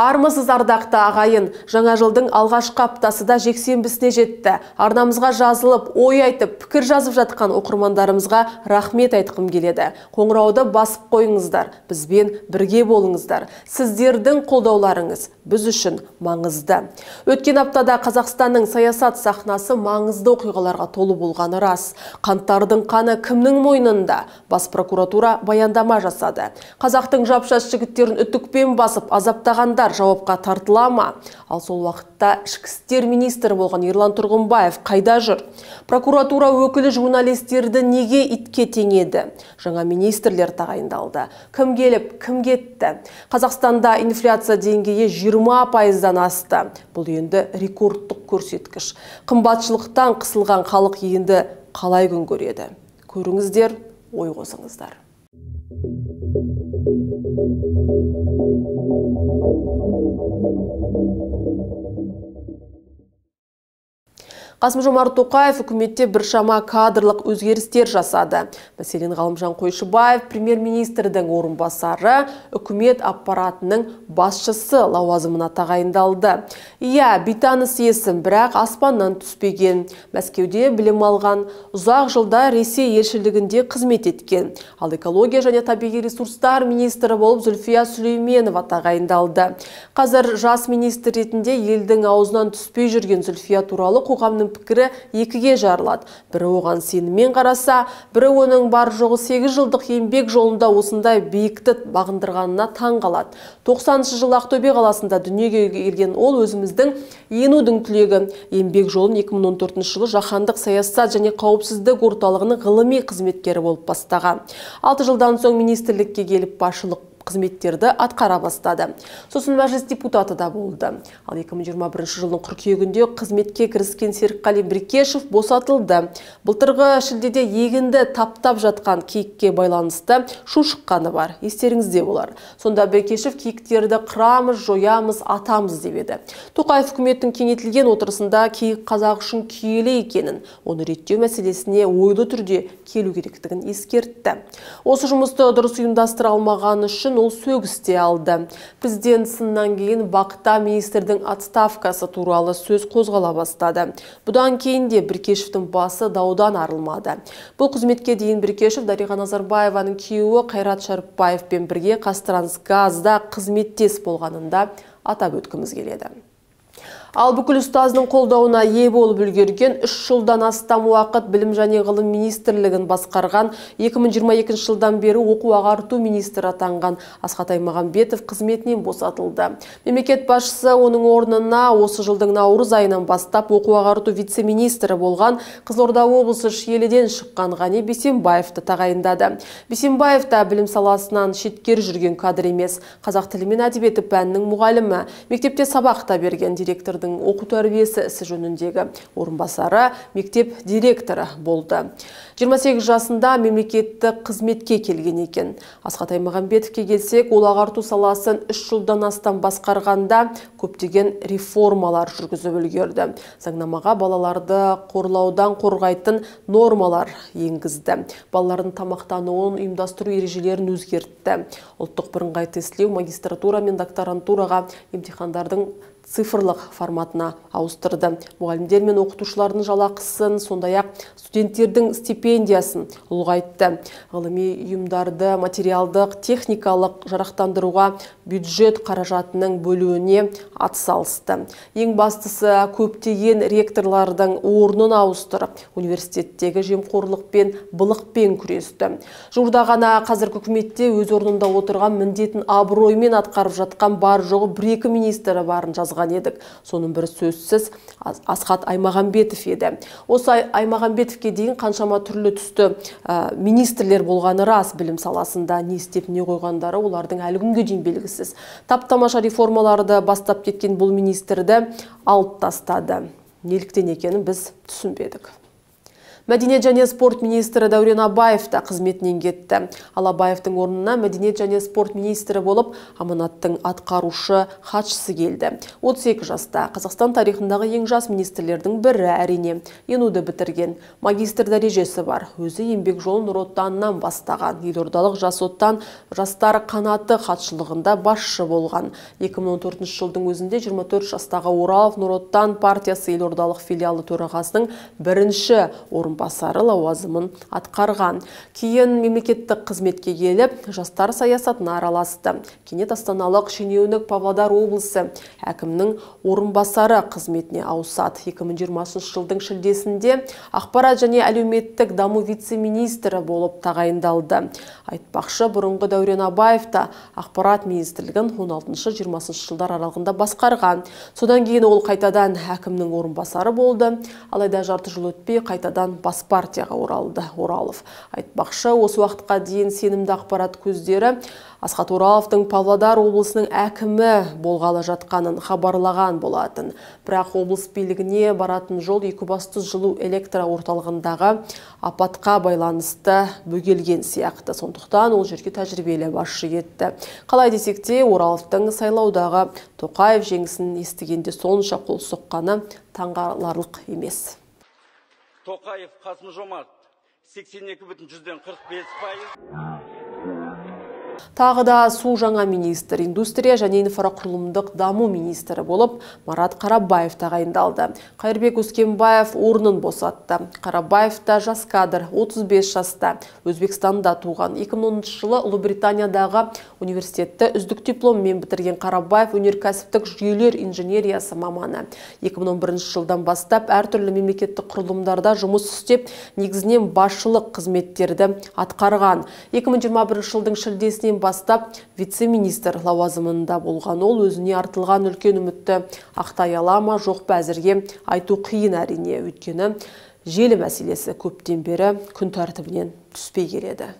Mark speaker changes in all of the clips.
Speaker 1: Армысыз ардақты ағайын, жаңа жылдың алғашқы аптасы да жексенбісіне жетті. Арнамызға жазылып, ой айтып, пікір жазып жатқан оқырмандарымызға рахмет айтқым келеді. Қоңырауды басып қойыңыздар, бізбен бірге болыңыздар. Сіздердің қолдауларыңыз біз үшін маңызды. Өткен аптада Қазақстанның саясат сахнасы маңызды оқиғаларға толы болғаны рас. Қанттардың қаны кімнің мойнында? Бас прокуратура баяндама жасады. Қазақтың жапшас жігіттерін үтікпен басып азаптағандар жауапқа тартыла ма? Ал сол уақытта ішкі істер министрі болған Ерлан Тұрғынбаев қайда жүр? Прокуратура өкілі журналистерді неге итке теңеді? Жаңа министрлер тағайындалды. Кім келіп, кім кетті? Қазақстанда инфляция деңгейі 20 пайыздан асты. Бұл енді рекордтық көрсеткіш. Қымбатшылықтан қысылған халық енді қалай күн көреді? Көріңіздер, ой қосыңыздар. Thank you. Қасым Жомарт Тоқаев үкіметте біршама кадрлық өзгерістер жасады. Мәселен, Ғалымжан Қойшыбаев премьер-министрдің орынбасары үкімет аппаратының басшысы лауазымына тағайындалды. Иә, бейтаныс есім, бірақ аспаннан түспеген. Мәскеуде білім алған, ұзақ жылда Ресей елшілігінде қызмет еткен. Ал экология және табиғи ресурстар министрі болып Зүлфия Сүлейменова тағайындалды. Қазір жас министр ретінде елдің аузынан түспей жүрген Зүлфия туралы қоғамның пікірі екіге жарылады. Бірі оған сеніммен қараса, бірі оның бар жоғы 8 жылдық еңбек жолында осындай биікті бағындырғанына таң қалады. 90 жыл Ақтөбе қаласында дүниеге келген ол өзіміздің енудің түлегі. Еңбек жолын 2014 жылы жаһандық саясат және қауіпсіздік орталығының ғылыми қызметкері болып бастаған. 6 жылдан соң министрлікке келіп басшылық қызметтерді атқара бастады. Сосын мәжіліс депутаты да болды. Ал 2021 жылдың қыркүйегінде қызметке кіріскен Серікқали Біркешев босатылды. Былтырғы шілдеде егінді таптап жатқан киікке байланысты шу шыққаны бар. Естеріңізде болар. Сонда Біркешев киіктерді қырамыз, жоямыз, атамыз деп еді. Тоқаев үкіметтің кеңейтілген отырысында киік қазақ үшін киелі екенін, оны реттеу мәселесіне ойлы түрде келу керектігін ескертті. Осы жұмысты дұрыс ұйымдастыра алмаған үшін ол сөгісте алды. Президент сыннан кейін бақта министрдің отставкасы туралы сөз қозғала бастады. Бұдан кейін де Біркешевтің басы даудан арылмады. Бұл қызметке дейін Біркешев Дариға Назарбаеваның күйеуі Қайрат Шәріпбаевпен бірге Қазтрансгазда қызметтес болғанында атап өткіміз келеді. Ал бүкіл ұстазының қолдауына ие болып үлгерген 3 жылдан астам уақыт білім және ғылым министрлігін басқарған 2022 жылдан бері оқу ағарту министрі атанған Асхат Аймағамбетов қызметінен босатылды. Мемлекет басшысы оның орнына осы жылдың наурыз айынан бастап оқу ағарту вице-министрі болған Қызылорда облысы Шиеліден шыққан Ғани Бесенбаевты тағайындады. Бесенбаев та білім саласынан шеткер жүрген кадр емес, қазақ тілі мен әдебиеті пәнінің мұғалімі, мектепте сабақта берген директор оқу тәрбиесі ісі жөніндегі орынбасары мектеп директоры болды. 28 жасында мемлекеттік қызметке келген екен. Асхат Аймағамбетовке келсек, ол ағарту саласын 3 жылдан астам басқарғанда көптеген реформалар жүргізіп үлгерді. Заңнамаға балаларды қорлаудан қорғайтын нормалар енгізді. Балалардың тамақтануын ұйымдастыру ережелерін өзгертті. Ұлттық бірыңғай тестілеу магистратура мен докторантураға емтихандардың цифрлық форматына ауыстырды. Мұғалімдер мен оқытушылардың жалақысын, сондай-ақ студенттердің стипендиясын ұлғайтты. Ғылыми ұйымдарды материалдық, техникалық жарақтандыруға бюджет қаражатының бөлуіне атсалысты. Ең бастысы көптеген ректорлардың орнын ауыстырып, университеттегі жемқорлықпен, былықпен күресті. Жуырда ғана қазіргі үкіметте өз орнында отырған міндетін абыроймен атқарып жатқан бар жоғы бір-екі министрі барын жазған едік. Соның бір сөзсіз Асхат Аймағамбетов еді. Осы Аймағамбетовке дейін қаншама түрлі түсті министрлер болғаны рас білім саласында не істеп не қойғандары олардың әлі күнге дейін белгісіз. Таптамаша реформаларды бастап кеткен бұл министрді алып тастады. Неліктен екенін біз түсінбедік. Мәдениет және спорт министрі Дәурен Абаев та қызметінен кетті. Ал Абаевтың орнына мәдениет және спорт министрі болып аманаттың атқарушы хатшысы келді. 32 жаста Қазақстан тарихындағы ең жас министрлердің бірі әрине. Енуді бітірген. Магистр дәрежесі бар. Өзі еңбек жолын Нұр Отаннан бастаған. Елордалық жас оттан жастар қанаты хатшылығында басшы болған. 2014 жылдың өзінде 24 жастағы Оралов Нұр Отан партиясы елордалық филиалы төрағасының бірінші орын басары лауазымын атқарған. Кейін мемлекеттік қызметке келіп, жастар саясатына араласты. Кенет астаналық шенеунік Павлодар облысы әкімнің орынбасары қызметіне ауысады. 2020 жылдың шілдесінде ақпарат және әлеуметтік даму вице-министрі болып тағайындалды. Айтпақшы бұрынғы Дәурен Абаев та ақпарат министрлігін 16-20 жылдар аралығында басқарған. Содан кейін ол қайтадан әкімнің орынбасары болды. Алайда жарты жыл өтпей қайтадан бас партияға оралды Оралов. Айтпақшы, осы уақытқа дейін сенімді ақпарат көздері Асхат Ораловтың Павлодар облысының әкімі болғалы жатқанын хабарлаған болатын. Бірақ облыс билігіне баратын жол екібастұз жылу электро орталығындағы апатқа байланысты бөгелген сияқты. Сондықтан ол жерге тәжірибелі басшы етті. Қалай десек те Ораловтың сайлаудағы Тоқаев жеңісін естігенде сонша қол соққаны таңғаларлық емес.
Speaker 2: Тоқаев Қасым Жомарт 82 бүтін жүзден 45 пайыз.
Speaker 1: Тағы да су жаңа министр, индустрия және инфрақұрылымдық даму министрі болып Марат Қарабаев тағайындалды. Қайырбек Өскенбаев орнын босатты. Қарабаев та жас кадр, 35 жаста, Өзбекстанда туған. 2010 жылы Ұлыбританиядағы университетті үздік дипломмен бітірген Қарабаев өнеркәсіптік жүйелер инженериясы маманы. 2011 жылдан бастап әртүрлі мемлекеттік құрылымдарда жұмыс істеп, негізінен басшылық қызметтерді атқарған. 2021 жылдың шілдесіне бастап вице-министр лауазымында болған. Ол өзіне артылған үлкен үмітті ақтай ала ма жоқ па әзірге айту қиын әрине. Өйткені желі мәселесі көптен бері күн тәртібінен түспей келеді.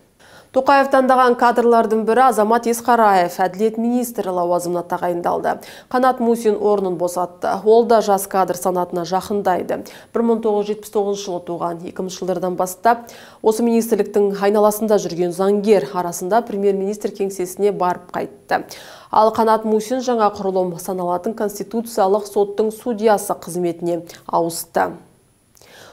Speaker 1: Тоқаев таңдаған кадрлардың бірі Азамат Есқараев әділет министрі лауазымына тағайындалды. Қанат Мусин орнын босатты. Ол да жас кадр санатына жақындайды. 1979 жылы туған 2000 жылдардан бастап осы министрліктің айналасында жүрген заңгер арасында премьер-министр кеңсесіне барып қайтты. Ал Қанат Мусин жаңа құрылым саналатын конституциялық соттың судьясы қызметіне ауысты.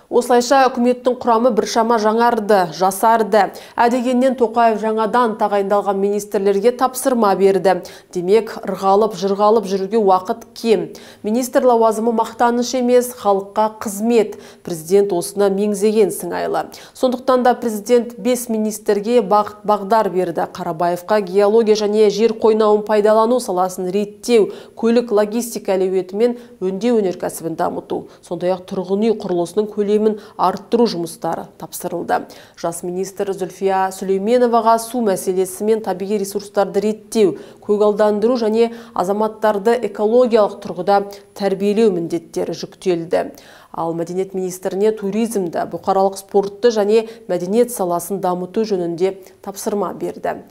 Speaker 1: Осылайша үкіметтің құрамы біршама жаңарды, жасарды. Әдегеннен Тоқаев жаңадан тағайындалған министрлерге тапсырма берді. Демек, ырғалып, жырғалып жүруге уақыт кем. Министр лауазымы мақтаныш емес, халыққа қызмет. Президент осына меңзеген сыңайлы. Сондықтан да президент 5 министрге бағыт бағдар берді. Қарабаевқа геология және жер қойнауын пайдалану саласын реттеу, көлік логистика әлеуеті мен өңдеу өнеркәсібін дамыту. Сондай-ақ тұрғын үй құрылысының көлемі көлемін арттыру жұмыстары тапсырылды. Жас министр Зүлфия Сүлейменоваға су мәселесі мен табиғи ресурстарды реттеу, көгалдандыру және азаматтарды экологиялық тұрғыда тәрбиелеу міндеттері жүктелді. Ал мәдениет министріне туризмді, бұқаралық спортты және мәдениет саласын дамыту жөнінде тапсырма берді.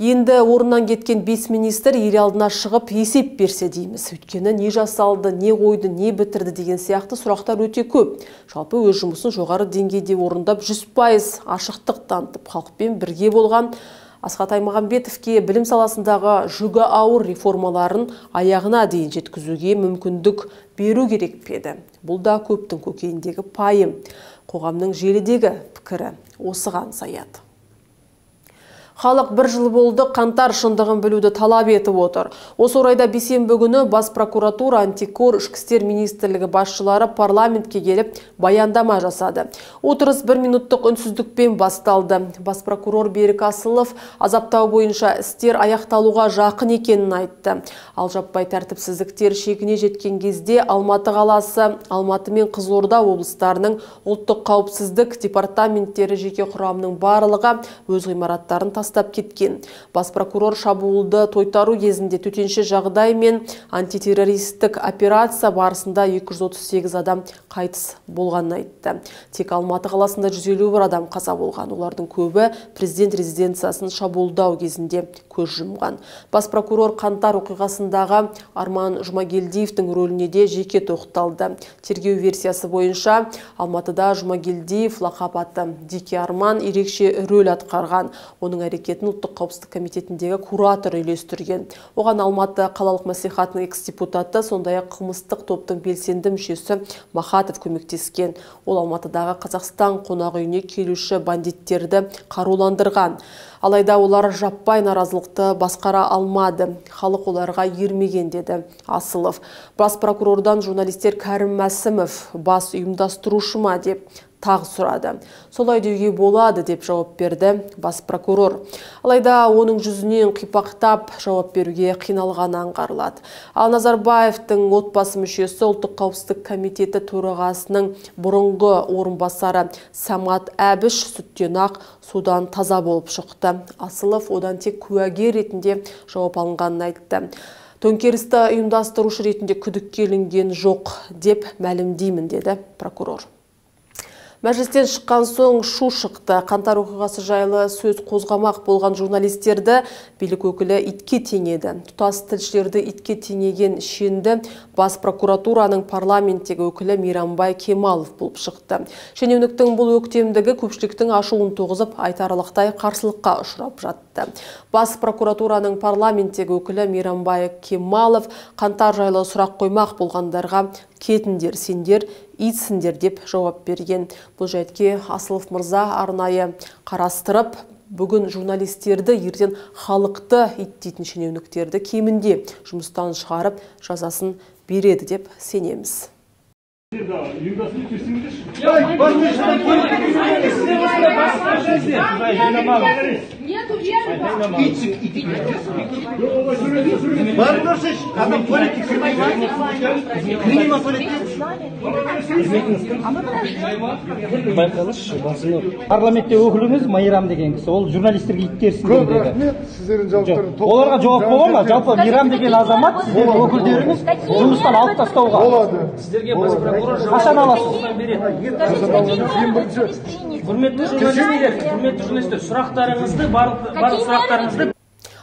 Speaker 1: Енді орыннан кеткен бес министр ел алдына шығып есеп берсе дейміз. Өйткені не жасалды, не қойды, не бітірді деген сияқты сұрақтар өте көп. Жалпы өз жұмысын жоғары деңгейде орындап 100% ашықтық танытып халықпен бірге болған Асхат Аймағамбетовке білім саласындағы жүгі ауыр реформаларын аяғына дейін жеткізуге мүмкіндік беру керек педі. Бұл да көптің көкейіндегі пайым. Қоғамның желідегі пікірі осыған саяды. Халық бір жыл болды қантар шындығын білуді талап етіп отыр. Осы орайда бейсенбі күні бас прокуратура антикор ішкі істер министрлігі басшылары парламентке келіп баяндама жасады. Отырыс бір минуттық үнсіздікпен басталды. Бас прокурор Берік Асылов азаптау бойынша істер аяқталуға жақын екенін айтты. Ал жаппай тәртіпсіздіктер шегіне жеткен кезде Алматы қаласы, Алматы мен Қызылорда облыстарының ұлттық қауіпсіздік департаменттері жеке құрамының барлығы өз ғимараттарын тастады тастап кеткен. Бас прокурор шабуылды тойтару кезінде төтенше жағдай мен антитеррористік операция барысында 238 адам қайтыс болғанын айтты. Тек Алматы қаласында 151 адам қаза болған. Олардың көбі президент резиденциясын шабуылдау кезінде көз жұмған. Бас прокурор қантар оқиғасындағы Арман Жұмагелдиевтің рөліне де жеке тоқталды. Тергеу версиясы бойынша Алматыда Жұмагелдиев лақап аты Дике Арман ерекше рөл атқарған. Оның әрекетін ұлттық қауіпсіздік комитетіндегі куратор үйлестірген. Оған Алматы қалалық мәслихатының экс-депутаты, сондай-ақ қылмыстық топтың белсенді мүшесі Махатов көмектескен. Ол Алматыдағы Қазақстан қонақ үйіне келуші бандиттерді қаруландырған. Алайда олар жаппай наразылықты басқара алмады. Халық оларға ермеген деді Асылов. Бас прокурордан журналистер Кәрім Мәсімов бас ұйымдастырушы ма деп тағы сұрады. Солай деуге болады деп жауап берді бас прокурор. Алайда оның жүзінен қипақтап жауап беруге қиналғаны аңғарылады. Ал Назарбаевтың отбасы мүшесі ұлттық қауіпсіздік комитеті төрағасының бұрынғы орынбасары Самат Әбіш сүттен ақ судан таза болып шықты. Асылов одан тек куәгер ретінде жауап алынғанын айтты. Төңкерісті ұйымдастырушы ретінде күдікке ілінген жоқ деп мәлімдеймін деді прокурор. Мәжілістен шыққан соң шу шықты. Қантар оқиғасы жайлы сөз қозғамақ болған журналистерді билік өкілі итке теңеді. Тұтас тілшілерді итке теңеген шенді бас прокуратураның парламенттегі өкілі Мейрамбай Кемалов болып шықты. Шенеуніктің бұл өктемдігі көпшіліктің ашуын тоғызып айтарлықтай қарсылыққа ұшырап жатты. Бас прокуратураның парламенттегі өкілі Мейрамбай Кемалов қантар жайлы сұрақ қоймақ болғандарға кетіндер сендер итсіңдер деп жауап берген. Бұл жәйтке Асылов мырза арнайы қарастырып, бүгін журналистерді ертең халықты иттейтін шенеуніктерді кемінде жұмыстан шығарып жазасын береді деп сенеміз.
Speaker 3: Көрсеш, адам политик
Speaker 4: байқалышы басыны парламентте өкіліңіз майрам деген кісі. Ол журналистерге иттерсін
Speaker 5: көп рахмет сіздердің жауаптарың
Speaker 4: оларға жауап бола ма? жалпы мейрам деген азамат сіздердің өкілдеріңіз жұмыстан алып тастауға.
Speaker 5: Болады.
Speaker 6: Сіздерге бас прокурор
Speaker 4: қашан аласыз?
Speaker 6: құрметті журналистер құрметті журналистер сұрақтарыңызды барлық барлық сұрақтарыңызды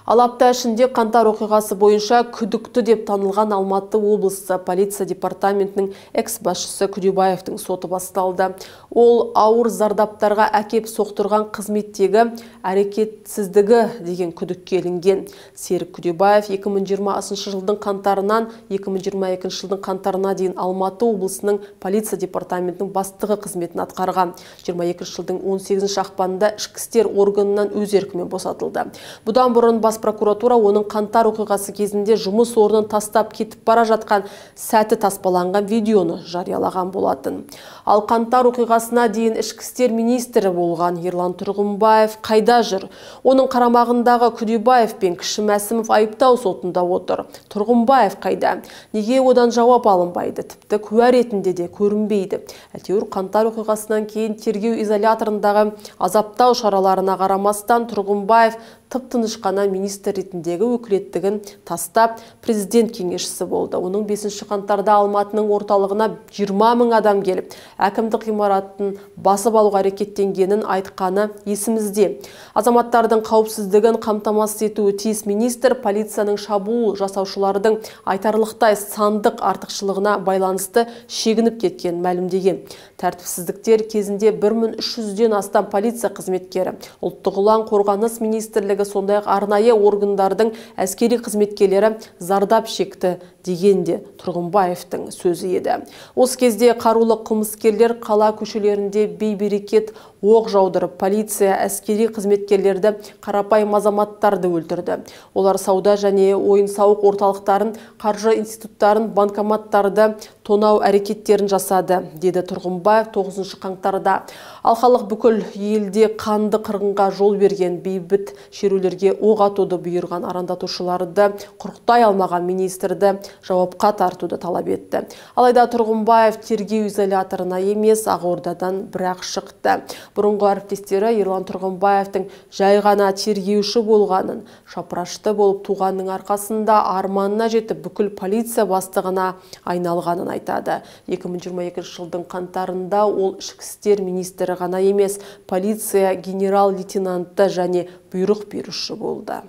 Speaker 1: Ал апта ішінде қантар оқиғасы бойынша күдікті деп танылған Алматы облысы полиция департаментінің экс-басшысы Күдебаевтың соты басталды. Ол ауыр зардаптарға әкеп соқтырған қызметтегі әрекетсіздігі деген күдікке ілінген. Серік Күдебаев 2020 жылдың қантарынан 2022 жылдың қантарына дейін Алматы облысының полиция департаментінің бастығы қызметін атқарған. 22 жылдың 18 ақпанында ішкі органынан өз еркімен босатылды. Бұдан бұрын бас прокуратура оның қантар оқиғасы кезінде жұмыс орнын тастап кетіп бара жатқан сәті таспаланған видеоны жариялаған болатын. Ал қантар оқиғасына дейін ішкі істер министрі болған Ерлан Тұрғымбаев қайда жүр? Оның қарамағындағы Күдебаев пен Кіші Мәсімов айыптау сотында отыр. Тұрғымбаев қайда? Неге одан жауап алынбайды? Тіпті куә ретінде де көрінбейді. Әйтеуір қантар оқиғасынан кейін тергеу изоляторындағы азаптау шараларына қарамастан Тұрғымбаев тып-тыныш қана ретіндегі өкілеттігін тастап президент кеңесшісі болды. Оның 5 қаңтарда Алматының орталығына 20 мың адам келіп, әкімдік ғимаратын басып алуға әрекеттенгенін айтқаны есімізде. Азаматтардың қауіпсіздігін қамтамасыз етуі тиіс министр полицияның шабуыл жасаушылардың айтарлықтай сандық артықшылығына байланысты шегініп кеткен мәлімдеген. Тәртіпсіздіктер кезінде 1300-ден астам полиция қызметкері, ұлттық ұлан қорғаныс министрлігі сондай-ақ арнайы органдардың әскери қызметкерлері зардап шекті дегенде Тұрғынбаевтың сөзі еді. Осы кезде қарулы қылмыскерлер қала көшелерінде бейберекет оқ жаудырып, полиция әскери қызметкерлерді қарапайым азаматтарды өлтірді. Олар сауда және ойын-сауық орталықтарын, қаржы институттарын, банкоматтарды тонау әрекеттерін жасады, деді Тұрғынбаев 9 қаңтарда. Ал халық бүкіл елде қанды қырғынға жол берген бейбіт шерулерге оқ атуды бұйырған арандатушыларды құрықтай алмаған министрді жауапқа тартуды талап етті. Алайда Тұрғынбаев тергеу изоляторына емес Ақордадан бірақ шықты. Бұрынғы әріптестері Ерлан Тұрғынбаевтың жай ғана тергеуші болғанын, шапырашты болып туғанның арқасында арманына жетіп бүкіл полиция бастығына айналғанын айтады. 2022 жылдың қаңтарында ол ішкі істер министрі ғана емес, полиция генерал-лейтенанты және бұйрық беруші болды.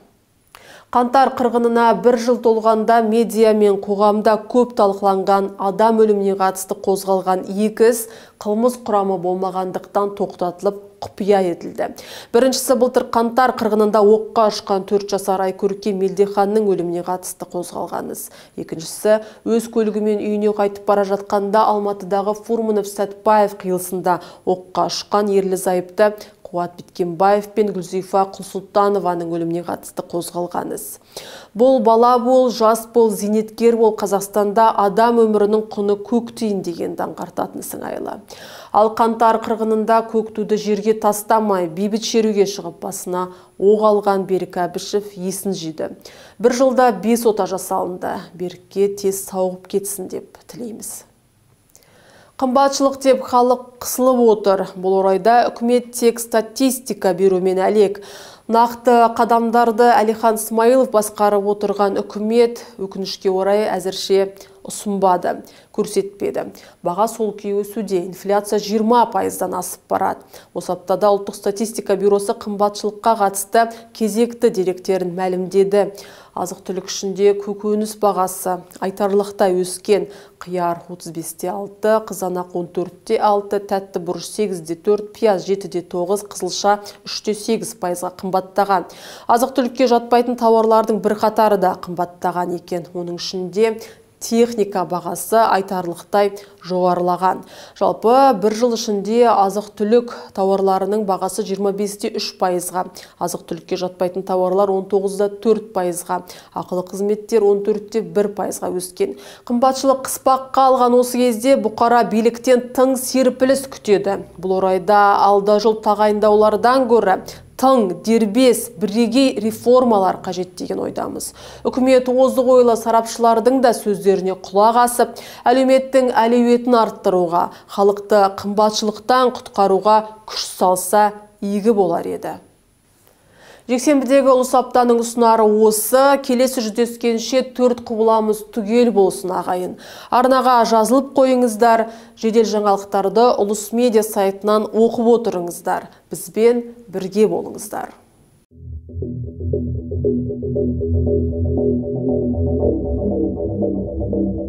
Speaker 1: Қантар қырғынына бір жыл толғанда медиа мен қоғамда көп талқыланған адам өліміне қатысты қозғалған екі іс қылмыс құрамы болмағандықтан тоқтатылып құпия етілді. Біріншісі былтыр қантар қырғынында оққа ұшқан төрт жасар Айкөркем Мелдеханның өліміне қатысты қозғалған іс. Екіншісі өз көлігімен үйіне қайтып бара жатқанда Алматыдағы Фурманов Сәтпаев қиылысында оққа ұшқан ерлі зайыпты Қуат Биткенбаев пен Гүлзифа Құлсұлтанованың өліміне қатысты қозғалған іс. Бұл бала бол, жас бол, зейнеткер бол Қазақстанда адам өмірінің құны көк тиын деген даңғартатын сыңайлы. Ал қантар қырғынында көк туды жерге тастамай, бейбіт шеруге шығып басына оқ алған Берік Әбішев есін жиді. Бір жылда бес ота жасалынды. Берікке тез сауығып кетсін деп тілейміз. Қымбатшылық деп халық қысылып отыр. Бұл орайда үкімет тек статистика берумен әлек. Нақты қадамдарды Әлихан Смайылов басқарып отырған үкімет өкінішке орай әзірше ұсынбады, көрсетпеді. Баға сол күйі өсуде, инфляция 20 пайыздан асып барады. Осы аптада ұлттық статистика бюросы қымбатшылыққа қатысты кезекті деректерін мәлімдеді. Азық түлік ішінде көкөніс бағасы айтарлықтай өскен. Қияр 35-те 6, қызанақ 14-те 6, тәтті бұрыш 8-де 4, пияз 7-де 9, қызылша 3-те 8 пайызға қымбаттаған. Азық түлікке жатпайтын тауарлардың бір қатары да қымбаттаған екен. Оның ішінде техника бағасы айтарлықтай жоғарылаған. Жалпы бір жыл ішінде азық түлік тауарларының бағасы 25-те 3 пайызға, азық түлікке жатпайтын тауарлар 19-да 4 пайызға, ақылы қызметтер 14-те 1 пайызға өскен. Қымбатшылық қыспаққа алған осы кезде бұқара биліктен тың серпіліс күтеді. Бұл орайда алда жыл тағайындаулардан көрі тың, дербес, бірегей реформалар қажет деген ойдамыз. Үкімет озық ойлы сарапшылардың да сөздеріне құлақ асып, әлеуметтің әлеуетін арттыруға, халықты қымбатшылықтан құтқаруға күш салса игі болар еді. Жексенбідегі ұлыс аптаның ұсынары осы, келесі жүздескенше төрт құбыламыз түгел болсын ағайын. Арнаға жазылып қойыңыздар, жедел жаңалықтарды ұлыс медиа сайтынан оқып отырыңыздар. Бізбен бірге болыңыздар. Thank you.